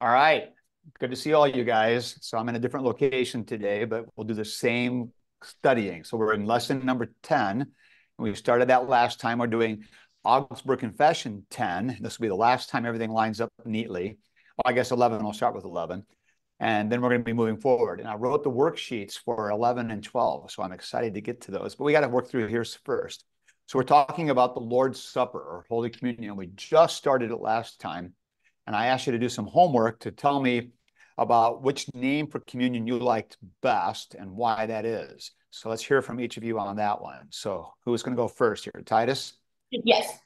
All right. Good to see all you guys. So I'm in a different location today, but we'll do the same studying. So we're in lesson number 10. We started that last time. We're doing Augsburg Confession 10. This will be the last time everything lines up neatly. Well, I guess 11, I'll start with 11. And then we're going to be moving forward. And I wrote the worksheets for 11 and 12. So I'm excited to get to those. But we got to work through here first. So we're talking about the Lord's Supper or Holy Communion. We just started it last time. And I asked you to do some homework to tell me about which name for communion you liked best and why that is. So let's hear from each of you on that one. So who's going to go first here? Titus? Yes.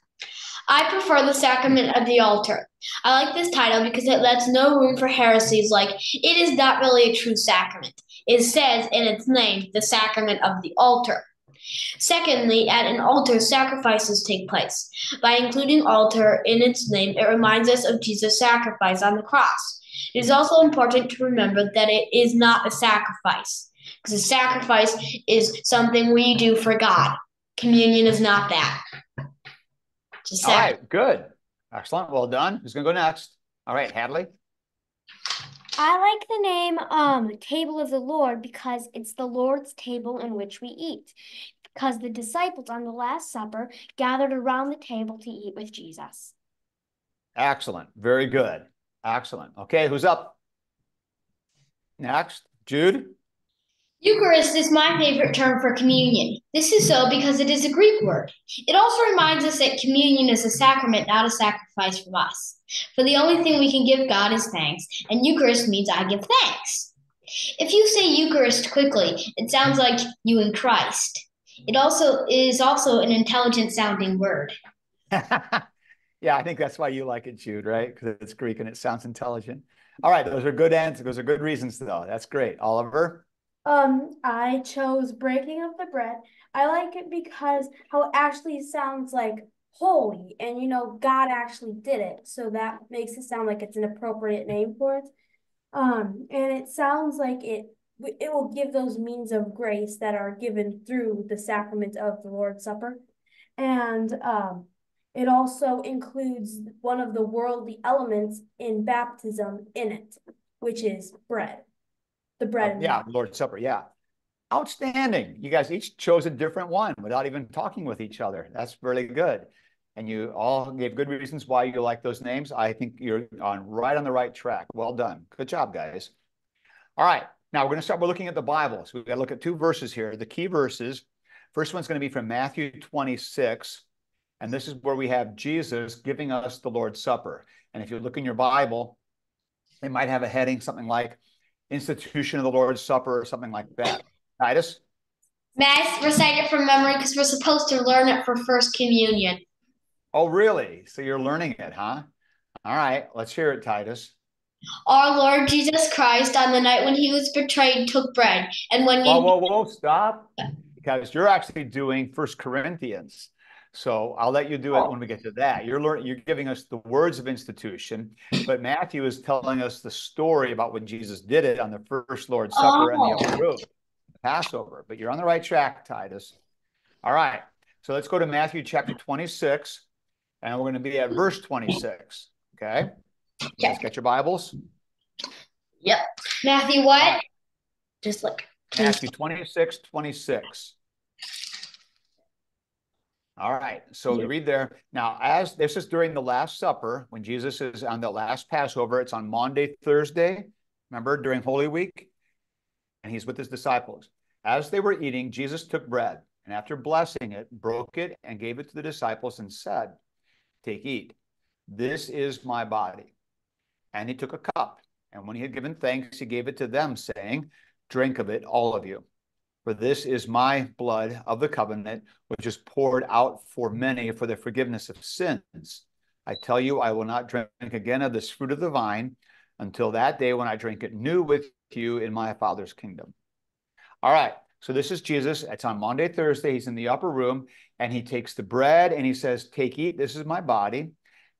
I prefer the sacrament of the altar. I like this title because it lets no room for heresies like it is not really a true sacrament. It says in its name, the sacrament of the altar. Secondly, at an altar, sacrifices take place. By including altar in its name, it reminds us of Jesus' sacrifice on the cross. It is also important to remember that it is not a sacrifice, because a sacrifice is something we do for God. Communion is not that. All right, good. Excellent. Well done. Who's going to go next? All right, Hadley. I like the name um table of the Lord because it's the Lord's table in which we eat. Because the disciples on the Last Supper gathered around the table to eat with Jesus. Excellent. Very good. Excellent. Okay, who's up? Next, Jude. Eucharist is my favorite term for communion. This is so because it is a Greek word. It also reminds us that communion is a sacrament, not a sacrifice from us. For the only thing we can give God is thanks, and Eucharist means I give thanks. If you say Eucharist quickly, it sounds like you in Christ. It also is also an intelligent sounding word. yeah, I think that's why you like it, Jude, right? Because it's Greek and it sounds intelligent. All right, those are good answers. Those are good reasons, though. That's great. Oliver? Um, I chose breaking of the bread. I like it because how it actually sounds like holy, and you know, God actually did it, so that makes it sound like it's an appropriate name for it. Um, and it sounds like it it will give those means of grace that are given through the sacrament of the Lord's Supper, and um, it also includes one of the worldly elements in baptism in it, which is bread the bread. Uh, yeah, Lord's Supper. Yeah. Outstanding. You guys each chose a different one without even talking with each other. That's really good. And you all gave good reasons why you like those names. I think you're on right on the right track. Well done. Good job, guys. All right. Now we're going to start by looking at the Bible. So we've got to look at two verses here. The key verses. First one's going to be from Matthew 26. And this is where we have Jesus giving us the Lord's Supper. And if you look in your Bible, it might have a heading something like institution of the Lord's Supper or something like that. Titus? May I recite it from memory because we're supposed to learn it for First Communion. Oh, really? So you're learning it, huh? All right, let's hear it, Titus. Our Lord Jesus Christ, on the night when he was betrayed, took bread, and when whoa, whoa, whoa, stop! Because you're actually doing First Corinthians. So I'll let you do it oh. when we get to that. You're learning, you're giving us the words of institution, but Matthew is telling us the story about when Jesus did it on the first Lord's Supper oh. and the upper oh. room, Passover. But you're on the right track, Titus. All right. So let's go to Matthew chapter 26, and we're going to be at verse 26. Okay. You get your Bibles? Yep. Matthew what? Just look. Matthew 26, 26. All right. So we read there. Now, as this is during the Last Supper, when Jesus is on the last Passover, it's on Maundy, Thursday. Remember, during Holy Week? And he's with his disciples. As they were eating, Jesus took bread and after blessing it, broke it and gave it to the disciples and said, Take, eat. This is my body. And he took a cup. And when he had given thanks, he gave it to them, saying, Drink of it, all of you. For this is my blood of the covenant, which is poured out for many for the forgiveness of sins. I tell you, I will not drink again of this fruit of the vine until that day when I drink it new with you in my Father's kingdom. All right. So this is Jesus. It's on Maundy, Thursday. He's in the upper room and he takes the bread and he says, Take, eat. This is my body.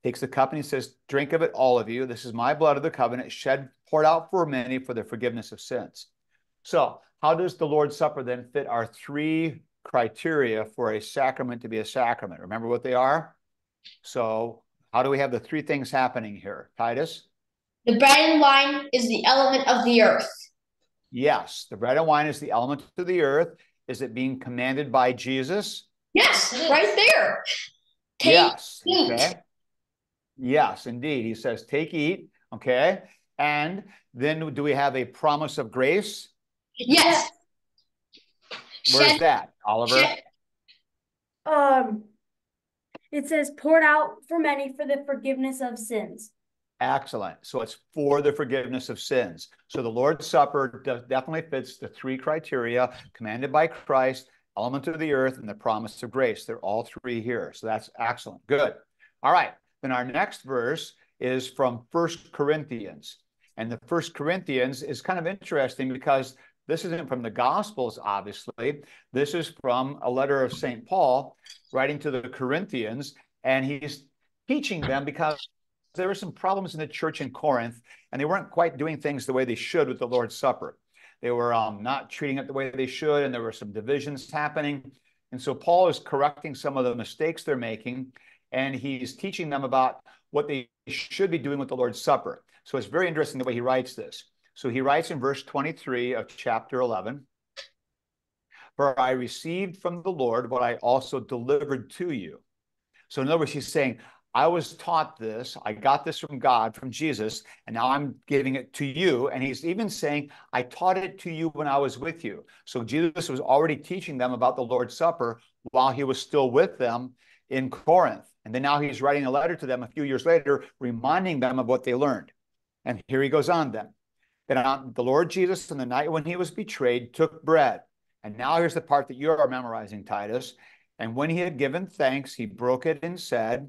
Takes the cup and he says, Drink of it, all of you. This is my blood of the covenant, shed, poured out for many for the forgiveness of sins. So how does the Lord's Supper then fit our three criteria for a sacrament to be a sacrament? Remember what they are? So, how do we have the three things happening here? Titus? The bread and wine is the element of the earth. Yes, the bread and wine is the element of the earth. Is it being commanded by Jesus? Yes, right there. Take, yes. Okay. Yes, indeed. He says, take, eat. Okay. And then do we have a promise of grace? Yes. Where's Shed- that, Oliver? shed- Um, it says poured out for many for the forgiveness of sins. Excellent. So it's for the forgiveness of sins. So the Lord's Supper de- definitely fits the three criteria commanded by Christ, element of the earth, and the promise of grace. They're all three here. So that's excellent. Good. All right. Then our next verse is from First Corinthians. And the First Corinthians is kind of interesting because this isn't from the Gospels, obviously. This is from a letter of St. Paul writing to the Corinthians, and he's teaching them because there were some problems in the church in Corinth, and they weren't quite doing things the way they should with the Lord's Supper. They were um, not treating it the way they should, and there were some divisions happening. And so Paul is correcting some of the mistakes they're making, and he's teaching them about what they should be doing with the Lord's Supper. So it's very interesting the way he writes this. So he writes in verse 23 of chapter 11 For I received from the Lord what I also delivered to you. So, in other words, he's saying, I was taught this, I got this from God, from Jesus, and now I'm giving it to you. And he's even saying, I taught it to you when I was with you. So Jesus was already teaching them about the Lord's Supper while he was still with them in Corinth. And then now he's writing a letter to them a few years later, reminding them of what they learned. And here he goes on then. Then on the Lord Jesus, on the night when he was betrayed, took bread. And now here's the part that you are memorizing, Titus. And when he had given thanks, he broke it and said,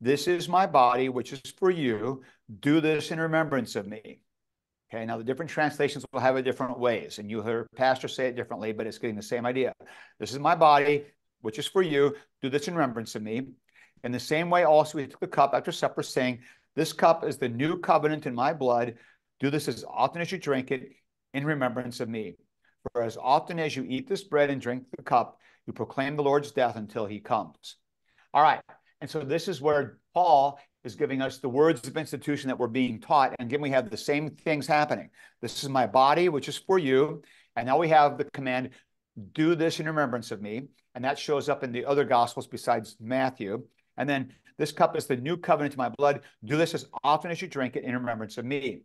This is my body, which is for you. Do this in remembrance of me. Okay, now the different translations will have it different ways, and you hear pastor say it differently, but it's getting the same idea. This is my body, which is for you. Do this in remembrance of me. In the same way, also, he took the cup after supper, saying, This cup is the new covenant in my blood. Do this as often as you drink it in remembrance of me. For as often as you eat this bread and drink the cup, you proclaim the Lord's death until he comes. All right. And so this is where Paul is giving us the words of institution that we're being taught. And again, we have the same things happening. This is my body, which is for you. And now we have the command, do this in remembrance of me. And that shows up in the other gospels besides Matthew. And then this cup is the new covenant to my blood. Do this as often as you drink it in remembrance of me.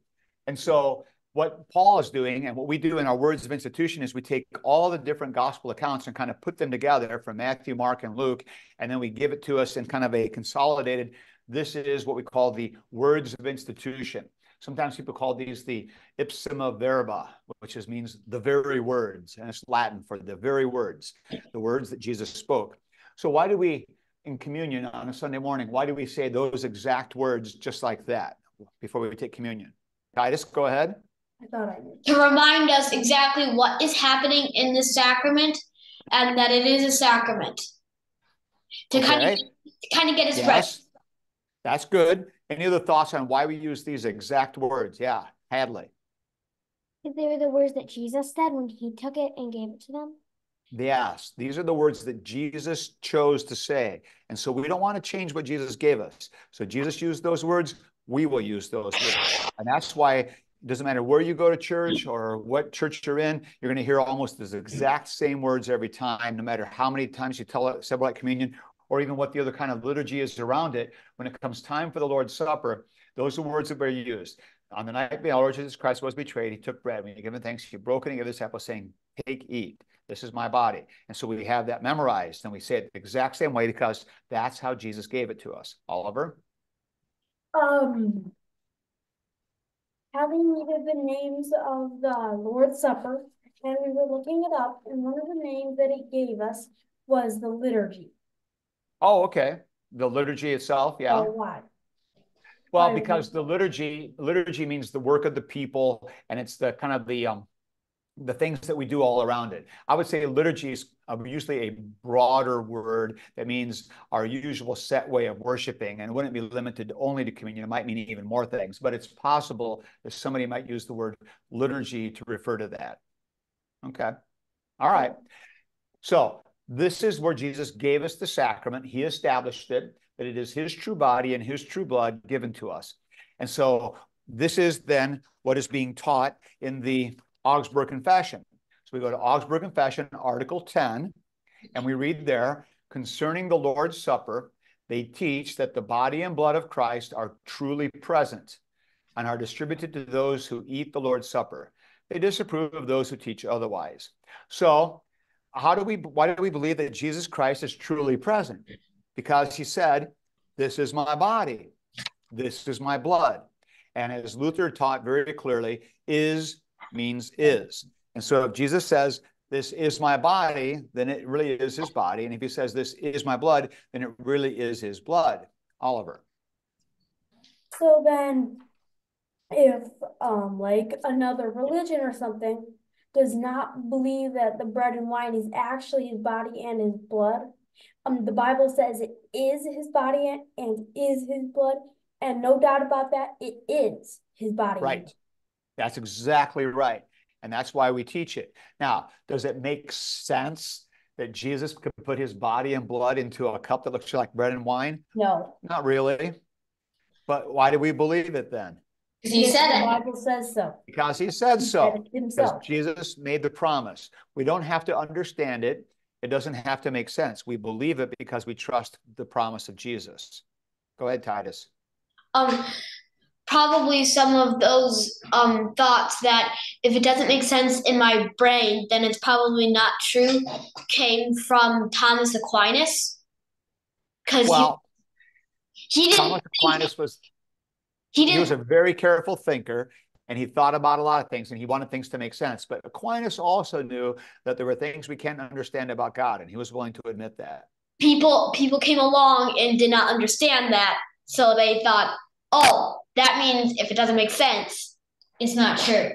And so what Paul is doing and what we do in our words of institution is we take all the different gospel accounts and kind of put them together from Matthew, Mark, and Luke, and then we give it to us in kind of a consolidated. This is what we call the words of institution. Sometimes people call these the ipsissima verba, which is, means the very words, and it's Latin for the very words, the words that Jesus spoke. So why do we, in communion on a Sunday morning, why do we say those exact words just like that before we take communion? Titus, go ahead. I thought I knew. To remind us exactly what is happening in the sacrament and that it is a sacrament. To kind of to kind of get us ready. Yes, that's good. Any other thoughts on why we use these exact words? Yeah, Hadley. They were the words that Jesus said when he took it and gave it to them. Yes, these are the words that Jesus chose to say. And so we don't want to change what Jesus gave us. So Jesus used those words, we will use those words. And that's why it doesn't matter where you go to church or what church you're in, you're going to hear almost the exact same words every time, no matter how many times you tell it, celebrate communion, or even what the other kind of liturgy is around it. When it comes time for the Lord's Supper, those are words that were used. On the night the Lord Jesus Christ was betrayed, he took bread. When he given thanks, he broke it and gave the disciples, saying, Take, eat. This is my body. And so we have that memorized and we say it the exact same way because that's how Jesus gave it to us. Oliver? Um, having needed the names of the Lord's Supper, and we were looking it up, and one of the names that it gave us was the liturgy. Oh, okay. The liturgy itself, yeah. Oh, why? Well, because the liturgy, liturgy means the work of the people, and it's the kind of the um the things that we do all around it. I would say liturgy is usually a broader word that means our usual set way of worshiping, and wouldn't be limited only to communion. It might mean even more things, but it's possible that somebody might use the word liturgy to refer to that. Okay. All right. So this is where Jesus gave us the sacrament. He established it, that it is his true body and his true blood given to us. And so this is then what is being taught in the Augsburg Confession. So we go to Augsburg Confession, Article 10, and we read there concerning the Lord's Supper, they teach that the body and blood of Christ are truly present and are distributed to those who eat the Lord's Supper. They disapprove of those who teach otherwise. So, how do we why do we believe that Jesus Christ is truly present? Because he said, This is my body, this is my blood. And as Luther taught very clearly, is means is. And so if Jesus says, This is my body, then it really is his body. And if he says, This is my blood, then it really is his blood. Oliver. So then, if um like another religion or something does not believe that the bread and wine is actually his body and his blood, um the Bible says it is his body and, and is his blood, and no doubt about that, it is his body. Right. That's exactly right. And that's why we teach it. Now, does it make sense that Jesus could put his body and blood into a cup that looks like bread and wine? No. Not really. But why do we believe it then? Because he said the it. Bible says so. Because he said He so. said Because himself. Jesus made the promise. We don't have to understand it. It doesn't have to make sense. We believe it because we trust the promise of Jesus. Go ahead, Titus. Um, probably some of those um thoughts that if it doesn't make sense in my brain, then it's probably not true, came from Thomas Aquinas. Because Well, he, he didn't Thomas Aquinas was he he was a very careful thinker and he thought about a lot of things and he wanted things to make sense. But Aquinas also knew that there were things we can't understand about God, and he was willing to admit that. people people came along and did not understand that, so they thought, oh, that means if it doesn't make sense, it's not true.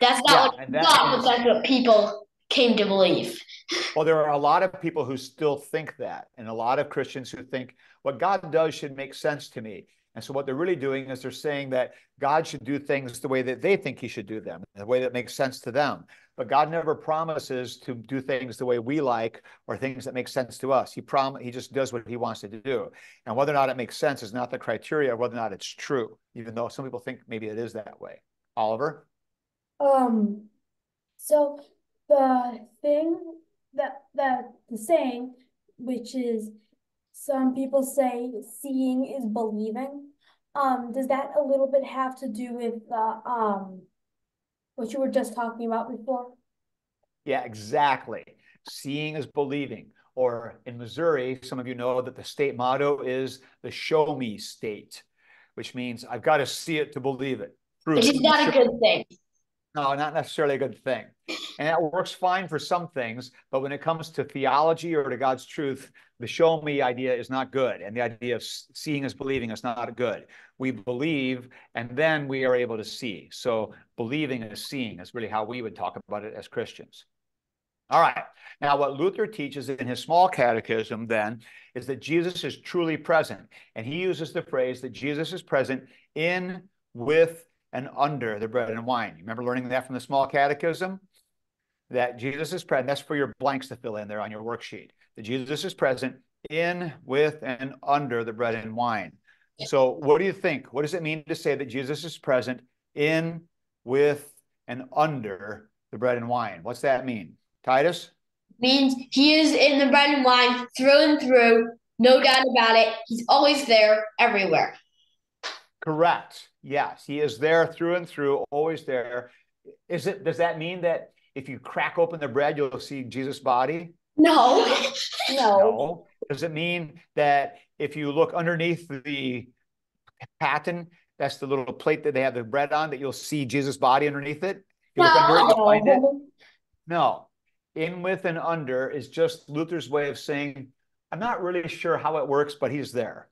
That's not Yeah, what that thought, is- that's what people came to believe. Well, there are a lot of people who still think that, and a lot of Christians who think what God does should make sense to me. And so, what they're really doing is they're saying that God should do things the way that they think He should do them, the way that makes sense to them. But God never promises to do things the way we like or things that make sense to us. He prom- He just does what He wants to do, and whether or not it makes sense is not the criteria. Whether or not it's true, even though some people think maybe it is that way. Oliver. Um, so the thing that that the saying, which is some people say seeing is believing, um, does that a little bit have to do with the um what you were just talking about before? Yeah, exactly. Seeing is believing. Or in Missouri, some of you know that the state motto is the show me state, which means I've got to see it to believe it. Prove Which it. is not a good thing. No, not necessarily a good thing. And that works fine for some things, but when it comes to theology or to God's truth, the show me idea is not good. And the idea of seeing is believing is not good. We believe and then we are able to see. So believing is seeing is really how we would talk about it as Christians. All right. Now, what Luther teaches in his small catechism then is that Jesus is truly present. And he uses the phrase that Jesus is present in, with, and under the bread and wine. You remember learning that from the small catechism? That Jesus is present. That's for your blanks to fill in there on your worksheet. That Jesus is present in, with, and under the bread and wine. So, what do you think? What does it mean to say that Jesus is present in, with, and under the bread and wine? What's that mean? Titus? Means he is in the bread and wine through and through, no doubt about it. He's always there, everywhere. Correct. Yes, he is there through and through, always there. Is it? Does that mean that if you crack open the bread, you'll see Jesus' body? No, No. No. Does it mean that if you look underneath the paten, that's the little plate that they have the bread on, that you'll see Jesus' body underneath it? You look under it, it? No. In, with, and under is just Luther's way of saying, I'm not really sure how it works, but he's there.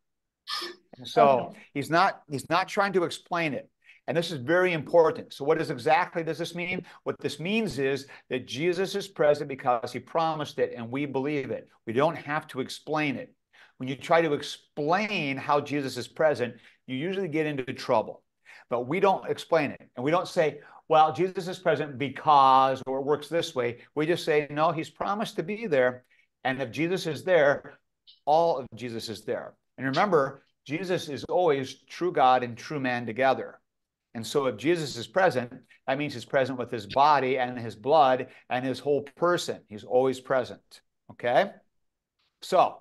And so Okay. he's not he's not trying to explain it. And this is very important. So what does exactly does this mean? What this means is that Jesus is present because he promised it and we believe it. We don't have to explain it. When you try to explain how Jesus is present, you usually get into trouble. But we don't explain it. And we don't say, well, Jesus is present because, or it works this way. We just say, no, he's promised to be there. And if Jesus is there, all of Jesus is there. And remember, Jesus is always true God and true man together. And so if Jesus is present, that means he's present with his body and his blood and his whole person. He's always present. Okay? So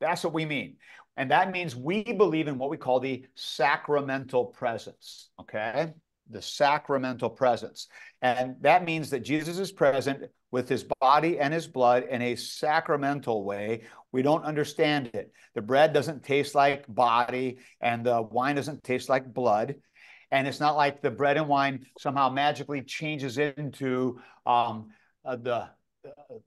that's what we mean. And that means we believe in what we call the sacramental presence. Okay? The sacramental presence. And that means that Jesus is present with his body and his blood in a sacramental way. We don't understand it. The bread doesn't taste like body, and the wine doesn't taste like blood and it's not like the bread and wine somehow magically changes into um, uh, the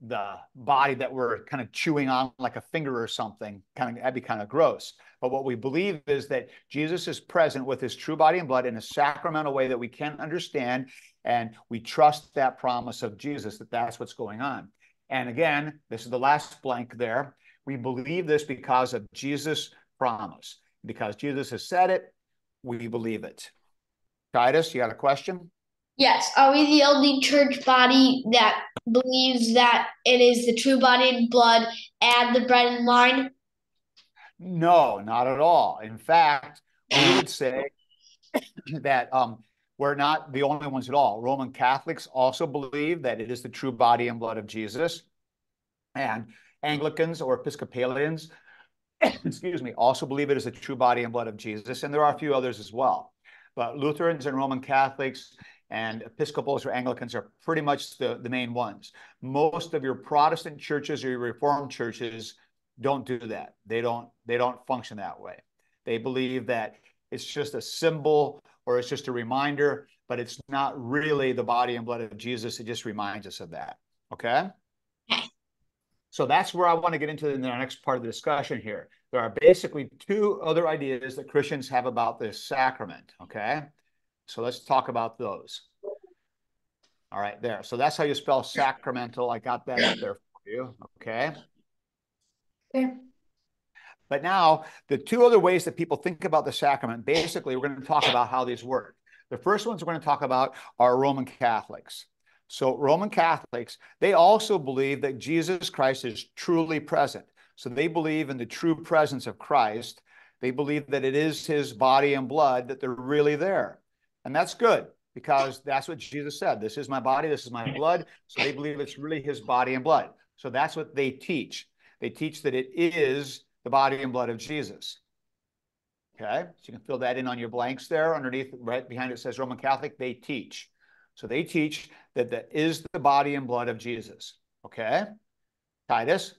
the body that we're kind of chewing on like a finger or something kind of that'd be kind of gross but what we believe is that jesus is present with his true body and blood in a sacramental way that we can understand and we trust that promise of jesus that that's what's going on and again this is the last blank there we believe this because of jesus promise because jesus has said it we believe it Titus, you got a question? Yes. Are we the only church body that believes that it is the true body and blood and the bread and wine? No, not at all. In fact, we would say that um, we're not the only ones at all. Roman Catholics also believe that it is the true body and blood of Jesus. And Anglicans or Episcopalians, excuse me, also believe it is the true body and blood of Jesus. And there are a few others as well. But Lutherans and Roman Catholics and Episcopals or Anglicans are pretty much the, the main ones. Most of your Protestant churches or your Reformed churches don't do that. They don't they don't function that way. They believe that it's just a symbol or it's just a reminder, but it's not really the body and blood of Jesus. It just reminds us of that. Okay? So that's where I want to get into in the next part of the discussion here. There are basically two other ideas that Christians have about this sacrament, okay? So let's talk about those. All right, there. So that's how you spell sacramental. I got that up there for you, okay? Okay. But now, the two other ways that people think about the sacrament, basically, we're going to talk about how these work. The first ones we're going to talk about are Roman Catholics. So Roman Catholics, they also believe that Jesus Christ is truly present. So they believe in the true presence of Christ. They believe that it is his body and blood, that they're really there. And that's good because that's what Jesus said. This is my body, this is my blood. So they believe it's really his body and blood. So that's what they teach. They teach that it is the body and blood of Jesus. Okay, so you can fill that in on your blanks there underneath, right behind it says Roman Catholic. They teach. So they teach that that is the body and blood of Jesus. Okay? Titus?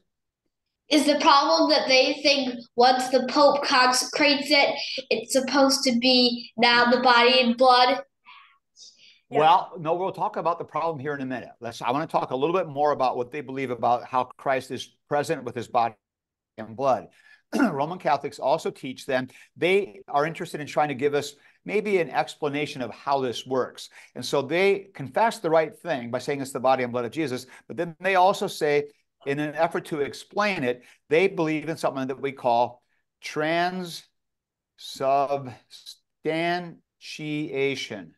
Is the problem that they think once the Pope consecrates it, it's supposed to be now the body and blood? Yeah. Well, no, we'll talk about the problem here in a minute. Let's I want to talk a little bit more about what they believe about how Christ is present with his body and blood. Roman Catholics also teach them they are interested in trying to give us maybe an explanation of how this works. And so they confess the right thing by saying it's the body and blood of Jesus, but then they also say, in an effort to explain it, they believe in something that we call transubstantiation,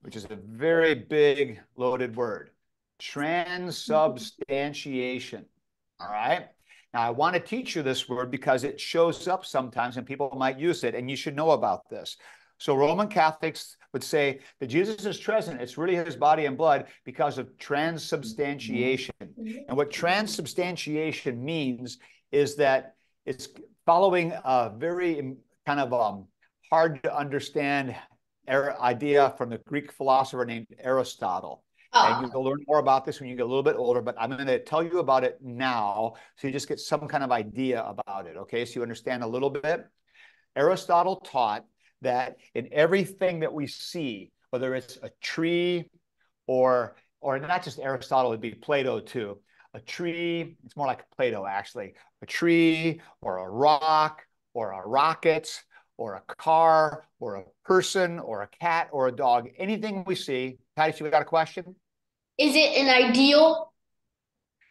which is a very big loaded word. Transubstantiation. All right. Now, I want to teach you this word because it shows up sometimes and people might use it, and you should know about this. So, Roman Catholics would say that Jesus is present. It's really his body and blood because of transubstantiation. And what transubstantiation means is that it's following a very kind of um, hard to understand idea from the Greek philosopher named Aristotle. And you'll oh. learn more about this when you get a little bit older, but I'm going to tell you about it now so you just get some kind of idea about it, okay? So you understand a little bit. Aristotle taught that in everything that we see, whether it's a tree or or not just Aristotle, it'd be Plato too. A tree, it's more like Plato actually. A tree or a rock or a rocket or a car or a person or a cat or a dog, anything we see. Patty, you got a question? Is it an ideal?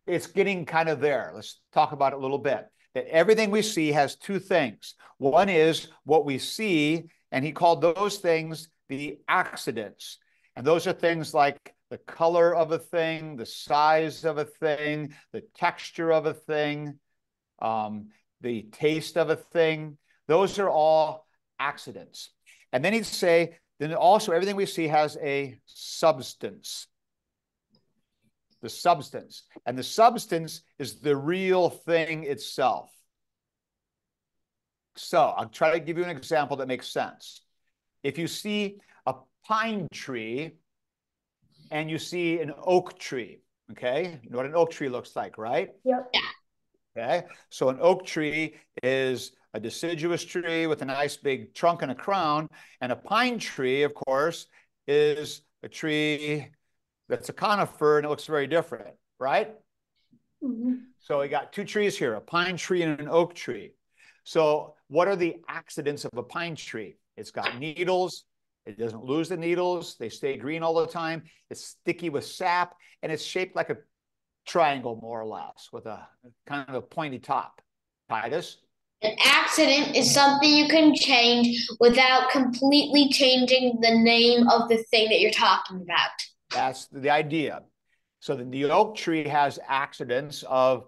It's getting kind of there. Let's talk about it a little bit. That everything we see has two things. One is what we see, and he called those things the accidents. And those are things like the color of a thing, the size of a thing, the texture of a thing, um, the taste of a thing. Those are all accidents. And then he'd say then also everything we see has a substance. The substance. And the substance is the real thing itself. So I'll try to give you an example that makes sense. If you see a pine tree and you see an oak tree, okay? You know what an oak tree looks like, right? Yep. Okay. So an oak tree is a deciduous tree with a nice big trunk and a crown. And a pine tree, of course, is a tree that's a conifer and it looks very different, right? Mm-hmm. So we got two trees here, a pine tree and an oak tree. So what are the accidents of a pine tree? It's got needles. It doesn't lose the needles. They stay green all the time. It's sticky with sap and it's shaped like a triangle, more or less, with a kind of a pointy top. Titus? An accident is something you can change without completely changing the name of the thing that you're talking about. That's the idea. So the, the oak tree has accidents of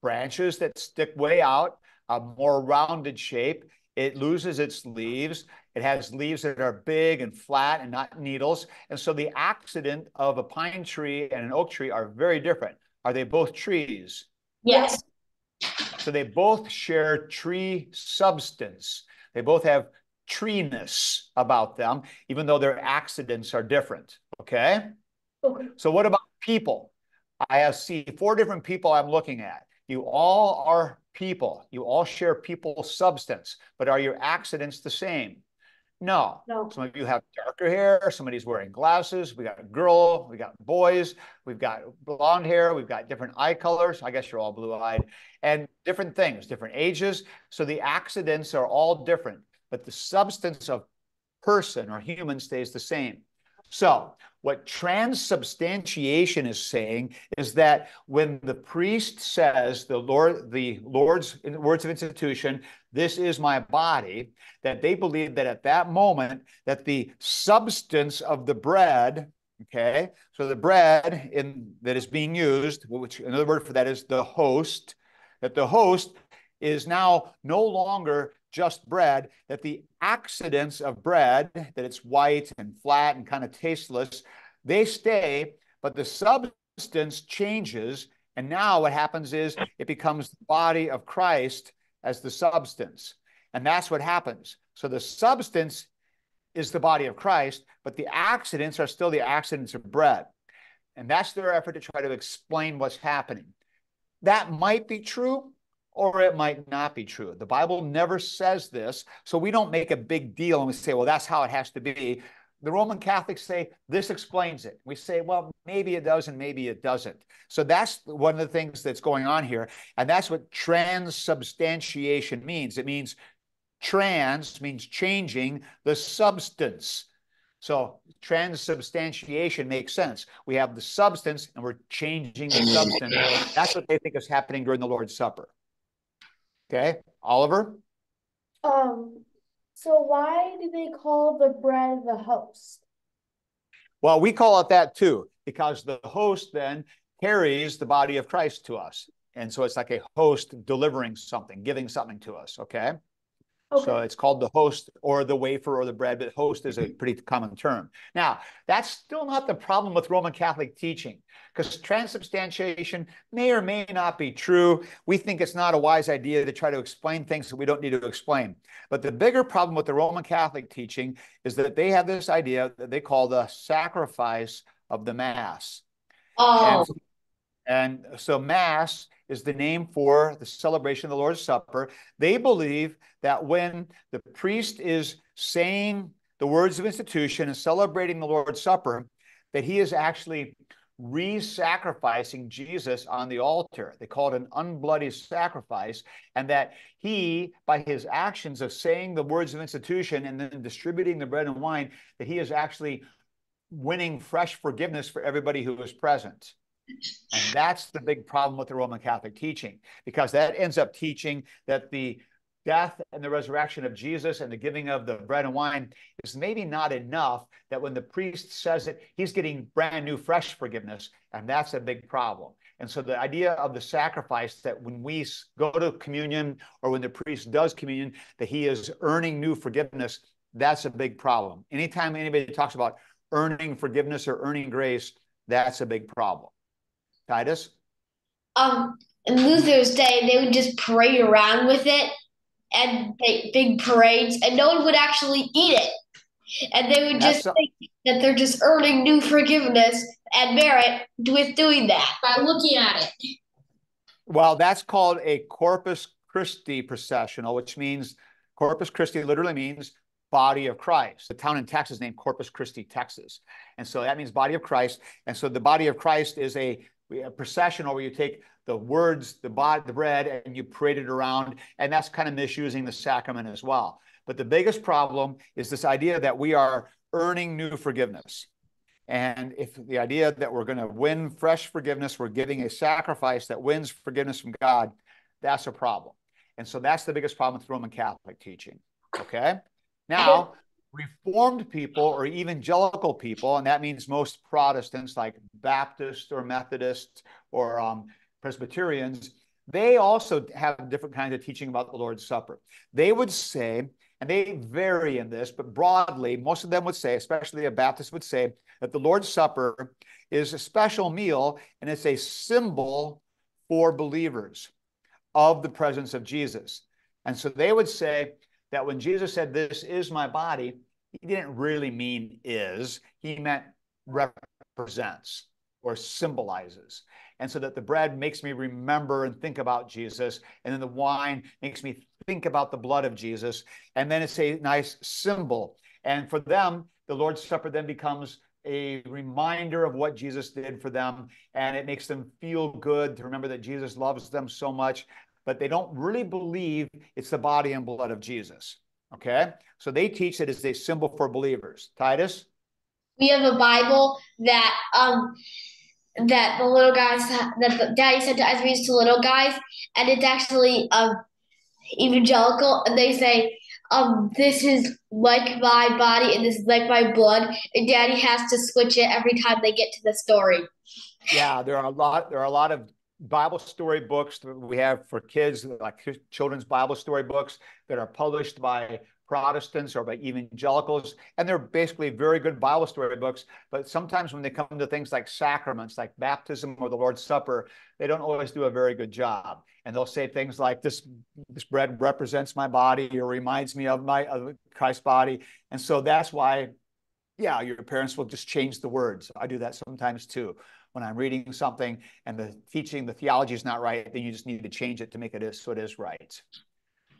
branches that stick way out, a more rounded shape. It loses its leaves. It has leaves that are big and flat and not needles. And so the accident of a pine tree and an oak tree are very different. Are they both trees? Yes. So they both share tree substance. They both have treeness about them, even though their accidents are different. Okay. Okay. So what about people? I have see four different people I'm looking at. You all are people. You all share people substance, but are your accidents the same? No. No. Some of you have darker hair. Somebody's wearing glasses. We got a girl. We got boys. We've got blonde hair. We've got different eye colors. I guess you're all blue eyed and different things, different ages. So the accidents are all different, but the substance of person or human stays the same. So what transubstantiation is saying is that when the priest says the Lord, the Lord's words of institution, this is my body, that they believe that at that moment that the substance of the bread, okay, so the bread in that is being used, which another word for that is the host, that the host is now no longer just bread, that the accidents of bread, that it's white and flat and kind of tasteless, they stay, but the substance changes. And now what happens is it becomes the body of Christ as the substance. And that's what happens. So the substance is the body of Christ, but the accidents are still the accidents of bread. And that's their effort to try to explain what's happening. That might be true, or it might not be true. The Bible never says this, so we don't make a big deal and we say, well, that's how it has to be. The Roman Catholics say this explains it. We say, well, maybe it does and maybe it doesn't. So that's one of the things that's going on here. And that's what transubstantiation means. It means trans means changing the substance. So transubstantiation makes sense. We have the substance and we're changing the substance. Mm-hmm. That's what they think is happening during the Lord's Supper. Okay, Oliver? Um, so why do they call the bread the host? Well, we call it that too, because the host then carries the body of Christ to us. And so it's like a host delivering something, giving something to us. Okay. Okay. So it's called the host or the wafer or the bread, but host is a mm-hmm. pretty common term. Now, that's still not the problem with Roman Catholic teaching, because transubstantiation may or may not be true. We think it's not a wise idea to try to explain things that we don't need to explain. But the bigger problem with the Roman Catholic teaching is that they have this idea that they call the sacrifice of the Mass. Oh, And, and so Mass is the name for the celebration of the Lord's Supper. They believe that when the priest is saying the words of institution and celebrating the Lord's Supper, that he is actually re-sacrificing Jesus on the altar. They call it an unbloody sacrifice, and that he, by his actions of saying the words of institution and then distributing the bread and wine, that he is actually winning fresh forgiveness for everybody who is present. And that's the big problem with the Roman Catholic teaching, because that ends up teaching that the death and the resurrection of Jesus and the giving of the bread and wine is maybe not enough that when the priest says it, he's getting brand new, fresh forgiveness. And that's a big problem. And so the idea of the sacrifice that when we go to communion or when the priest does communion, that he is earning new forgiveness, that's a big problem. Anytime anybody talks about earning forgiveness or earning grace, that's a big problem. Titus? Um, in Luther's day, they would just parade around with it and make big parades, and no one would actually eat it. And they would just think that they're just earning new forgiveness and merit with doing that by looking at it. Well, that's called a Corpus Christi processional, which means Corpus Christi literally means body of Christ. The town in Texas named Corpus Christi, Texas. And so that means body of Christ. And so the body of Christ is a, a processional where you take the words, the body, the bread, and you parade it around. And that's kind of misusing the sacrament as well. But the biggest problem is this idea that we are earning new forgiveness. And if the idea that we're going to win fresh forgiveness, we're giving a sacrifice that wins forgiveness from God, that's a problem. And so that's the biggest problem with Roman Catholic teaching. Okay. Now, Reformed people or evangelical people, and that means most Protestants like Baptists or Methodists or um, Presbyterians, they also have different kinds of teaching about the Lord's Supper. They would say, and they vary in this, but broadly, most of them would say, especially a Baptist would say, that the Lord's Supper is a special meal and it's a symbol for believers of the presence of Jesus. And so they would say that when Jesus said, This is my body, he didn't really mean is, he meant represents or symbolizes. And so that the bread makes me remember and think about Jesus. And then the wine makes me think about the blood of Jesus. And then it's a nice symbol. And for them, the Lord's Supper then becomes a reminder of what Jesus did for them. And it makes them feel good to remember that Jesus loves them so much but they don't really believe it's the body and blood of Jesus. Okay? So they teach that it's a symbol for believers. Titus? We have a Bible that um that the little guys that the daddy said to us reads to little guys, and it's actually um evangelical, and they say um, this is like my body and this is like my blood. And daddy has to switch it every time they get to the story. Yeah, there are a lot. There are a lot of Bible story books that we have for kids, like children's Bible story books that are published by Protestants or by evangelicals. And they're basically very good Bible story books. But sometimes when they come to things like sacraments, like baptism or the Lord's Supper, they don't always do a very good job. And they'll say things like, this, this bread represents my body or reminds me of my of Christ's body. And so that's why, yeah, your parents will just change the words. I do that sometimes too when I'm reading something and the teaching, the theology is not right, then you just need to change it to make it so it is right.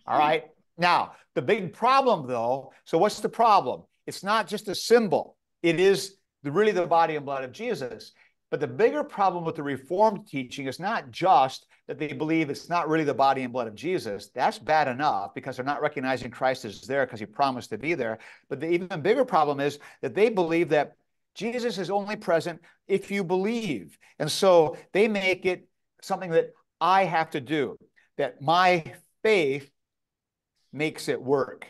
All right. Now, the big problem though, so what's the problem? It's not just a symbol. It is the, really the body and blood of Jesus. But the bigger problem with the Reformed teaching is not just that they believe it's not really the body and blood of Jesus. That's bad enough because they're not recognizing Christ is there because he promised to be there. But the even bigger problem is that they believe that Jesus is only present if you believe. And so they make it something that I have to do, that my faith makes it work.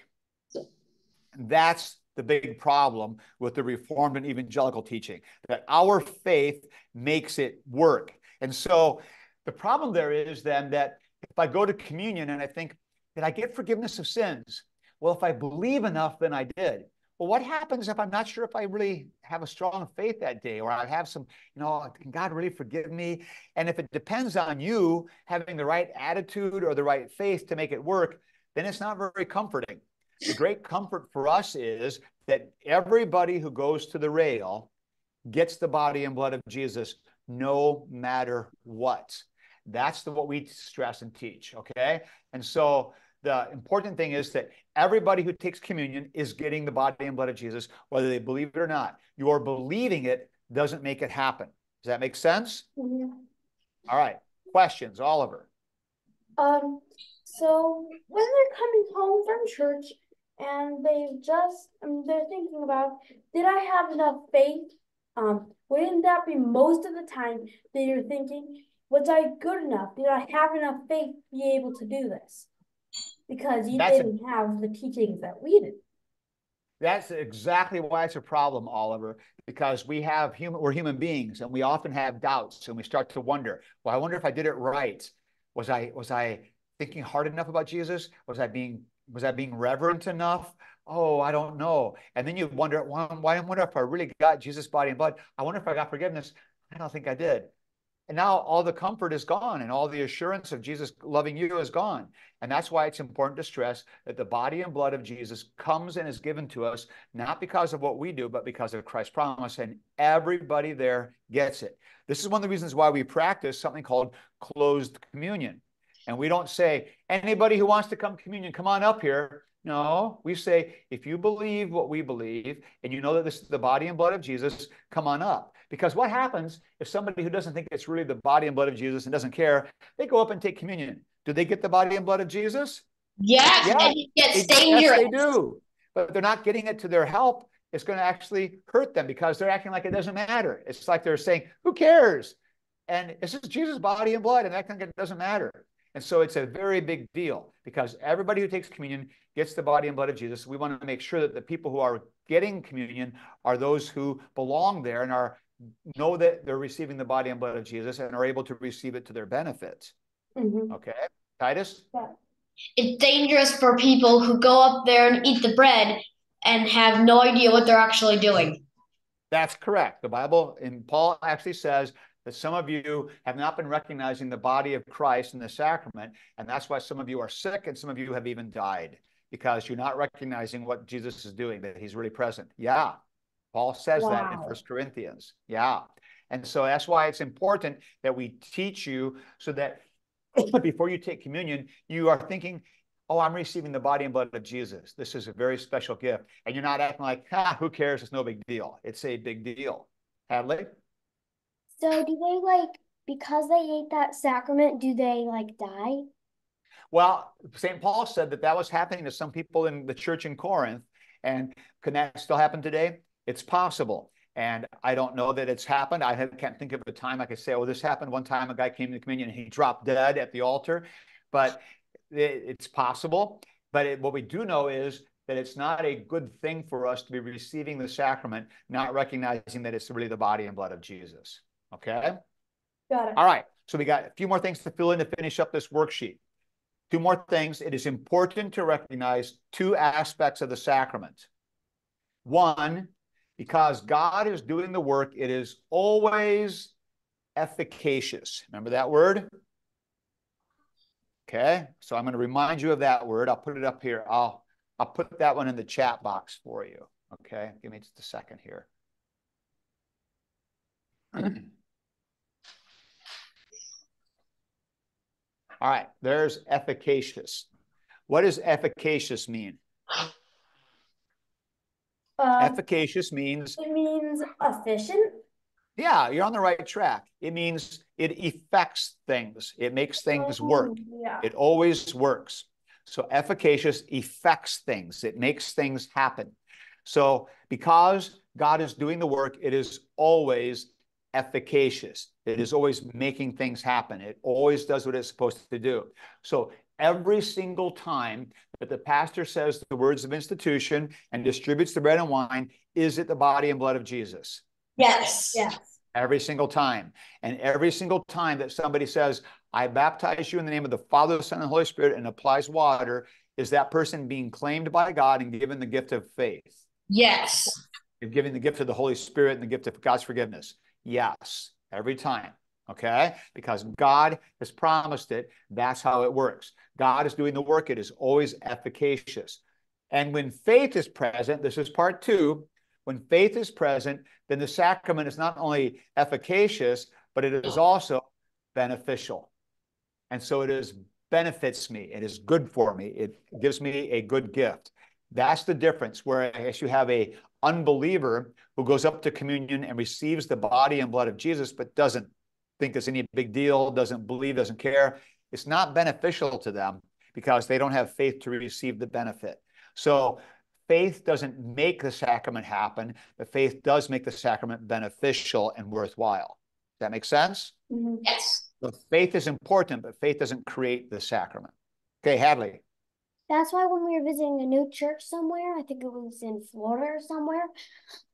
That's the big problem with the Reformed and evangelical teaching, that our faith makes it work. And so the problem there is then that if I go to communion and I think, did I get forgiveness of sins? Well, if I believe enough, then I did. Well, what happens if I'm not sure if I really have a strong faith that day or I have some, you know, can God really forgive me? And if it depends on you having the right attitude or the right faith to make it work, then it's not very comforting. The great comfort for us is that everybody who goes to the rail gets the body and blood of Jesus no matter what. That's the, what we stress and teach, okay? And so the important thing is that everybody who takes communion is getting the body and blood of Jesus, whether they believe it or not. Your believing it doesn't make it happen. Does that make sense? Mm-hmm. All right. Questions, Oliver? Um, so when they're coming home from church and they've just they're thinking about did I have enough faith? Um, wouldn't that be most of the time that you're thinking, was I good enough? Did I have enough faith to be able to do this? because you That's didn't a, have the teachings that we did. That's exactly why it's a problem, Oliver, because we have human we're human beings and we often have doubts and we start to wonder, well, I wonder if I did it right. Was I was I thinking hard enough about Jesus? Was I being was I being reverent enough? oh, I don't know. And then you wonder, why, why I wonder if I really got Jesus' body and blood. I wonder if I got forgiveness. I don't think I did. And now all the comfort is gone and all the assurance of Jesus loving you is gone. And that's why it's important to stress that the body and blood of Jesus comes and is given to us, not because of what we do, but because of Christ's promise. And everybody there gets it. This is one of the reasons why we practice something called closed communion. And we don't say, anybody who wants to come communion, come on up here. No, we say, if you believe what we believe and you know that this is the body and blood of Jesus, come on up. Because what happens if somebody who doesn't think it's really the body and blood of Jesus and doesn't care, they go up and take communion? Do they get the body and blood of Jesus? Yes, Yeah, and They- dangerous. Yes, they do. But they're not getting it to their help. It's going to actually hurt them because they're acting like it doesn't matter. It's like they're saying, who cares? And this is Jesus' body and blood, and acting like it doesn't matter. And so it's a very big deal because everybody who takes communion gets the body and blood of Jesus. We want to make sure that the people who are getting communion are those who belong there and are know that they're receiving the body and blood of Jesus and are able to receive it to their benefit. Mhm. Okay, Titus? It's dangerous for people who go up there and eat the bread and have no idea what they're actually doing. That's correct. The Bible and Paul actually says that some of you have not been recognizing the body of Christ in the sacrament, and that's why some of you are sick and some of you have even died because you're not recognizing what Jesus is doing, that he's really present. Yeah. Paul says that in Wow. First Corinthians. Yeah. And so that's why it's important that we teach you so that before you take communion, you are thinking, oh, I'm receiving the body and blood of Jesus. This is a very special gift. And you're not acting like, ah, who cares? It's no big deal. It's a big deal. Hadley? So do they like because they ate that sacrament, do they like die? Well, St. Paul said that that was happening to some people in the church in Corinth. And can that still happen today? It's possible. And I don't know that it's happened. I can't think of a time I could say, oh, this happened one time. A guy came to communion and he dropped dead at the altar. But it- it's possible. But it, what we do know is that it's not a good thing for us to be receiving the sacrament, not recognizing that it's really the body and blood of Jesus. Okay? Got it. All right. So we got a few more things to fill in to finish up this worksheet. Two more things. It is important to recognize two aspects of the sacrament. One, because God is doing the work, it is always efficacious. Remember that word? Okay. So I'm going to remind you of that word. I'll put it up here. I'll I'll put that one in the chat box for you. Okay. Give me just a second here. All right, there's efficacious. What does efficacious mean? Uh, efficacious means, it means efficient. yeah, you're on the right track. It means it effects things, it makes things work. Oh, Yeah. It always works. So efficacious effects things, it makes things happen. So because God is doing the work, it is always efficacious. It is always making things happen. It always does what it's supposed to do. So every single time that the pastor says the words of institution and distributes the bread and wine, is it the body and blood of Jesus? Yes. Yes. every single time. And every single time that somebody says, I baptize you in the name of the Father, the Son, and the Holy Spirit, and applies water, is that person being claimed by God and given the gift of faith? Yes. And giving the gift of the Holy Spirit and the gift of God's forgiveness? Yes, every time. Okay? Because God has promised it. That's how it works. God is doing the work, it is always efficacious. And when faith is present, this is part two. When faith is present, then the sacrament is not only efficacious, but it is also beneficial. And so it is benefits me. It is good for me. It gives me a good gift. That's the difference. Whereas you have a unbeliever who goes up to communion and receives the body and blood of Jesus, but doesn't think it's any big deal, doesn't believe, doesn't care. It's not beneficial to them because they don't have faith to receive the benefit. So faith doesn't make the sacrament happen, but faith does make the sacrament beneficial and worthwhile. Does that make sense? Mhm. Yes. So faith is important, but faith doesn't create the sacrament. Okay, Hadley. That's why when we were visiting a new church somewhere, I think it was in Florida or somewhere,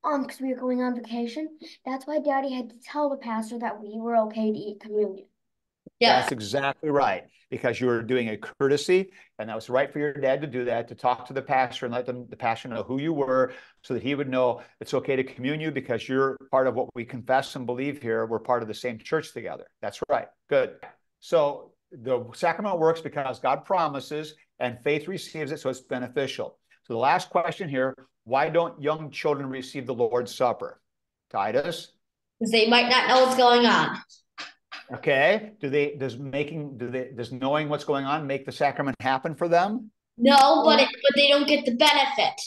um, because we were going on vacation. That's why Daddy had to tell the pastor that we were okay to eat communion. Yeah. That's exactly right. Because you were doing a courtesy, and that was right for your dad to do that, to talk to the pastor and let them, the pastor know who you were, so that he would know it's okay to commune you because you're part of what we confess and believe here. We're part of the same church together. That's right. Good. So the sacrament works because God promises and faith receives it, so it's beneficial. So the last question here, why don't young children receive the Lord's Supper? Titus? Because they might not know what's going on. Okay. Do they does making do they does knowing what's going on make the sacrament happen for them? No, but it, but they don't get the benefit.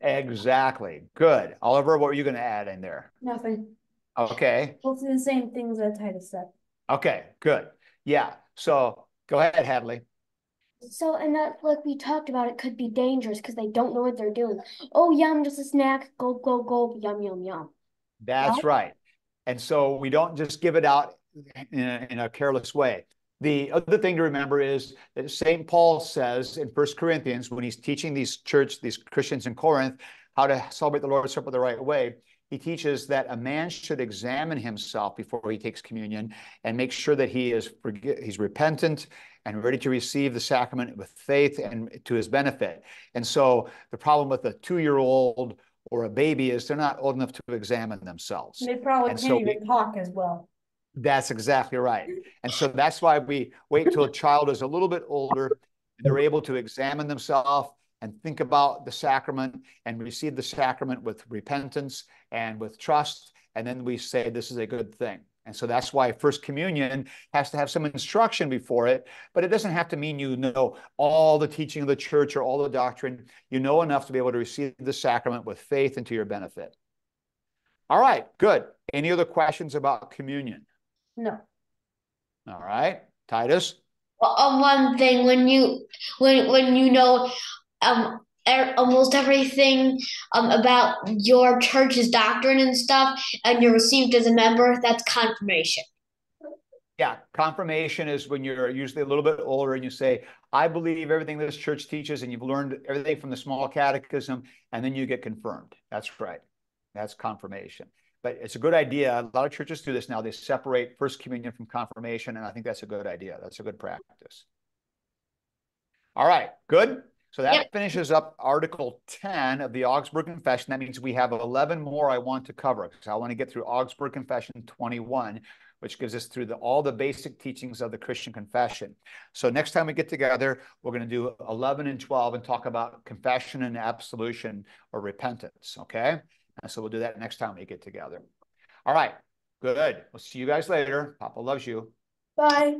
Exactly. Good. Oliver, what were you going to add in there? Nothing. Okay. Both the same things that Titus said. Okay. Good. Yeah. So go ahead, Hadley. So, and that, like we talked about, it could be dangerous because they don't know what they're doing. Oh, yum, just a snack. Go, go, go. Yum, yum, yum. That's right. And so we don't just give it out in a, in a careless way. The other thing to remember is that St. Paul says in First Corinthians, when he's teaching these church, these Christians in Corinth, how to celebrate the Lord's Supper the right way, he teaches that a man should examine himself before he takes communion and make sure that he is he's repentant and ready to receive the sacrament with faith and to his benefit. And so the problem with a two-year-old or a baby is they're not old enough to examine themselves. They probably And can't so even talk as well. That's exactly right. And so that's why we wait till a child is a little bit older and they're able to examine themselves and think about the sacrament and receive the sacrament with repentance and with trust. And then we say this is a good thing. And so that's why First Communion has to have some instruction before it, but it doesn't have to mean you know all the teaching of the church or all the doctrine. You know enough to be able to receive the sacrament with faith and to your benefit. All right, good. Any other questions about communion? No. All right, Titus. Well, um, one thing when you when when you know um er, almost everything um about your church's doctrine and stuff, and you're received as a member, that's confirmation. Yeah, confirmation is when you're usually a little bit older and you say, I believe everything this church teaches, and you've learned everything from the small catechism, and then you get confirmed. That's right. That's confirmation. But it's a good idea. A lot of churches do this now. They separate First Communion from confirmation, and I think that's a good idea. That's a good practice. All right, good. So that Yep. finishes up Article 10 of the Augsburg Confession. That means we have 11 more I want to cover because I want to get through Augsburg Confession 21, which gives us through the, all the basic teachings of the Christian confession. So next time we get together, we're going to do 11 and 12 and talk about confession and absolution or repentance. Okay. And so we'll do that next time we get together. All right. Good. We'll see you guys later. Papa loves you. Bye.